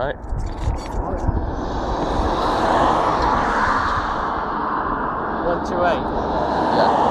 right? One two eight. Yeah.